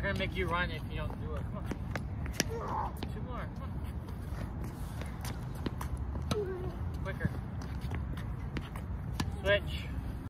gonna make you run if you don't do it. Come on. Two more. Come on. Quicker. Switch.